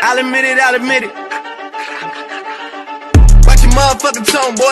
I'll admit it, I'll admit it. Watch your motherfucking tone, boy.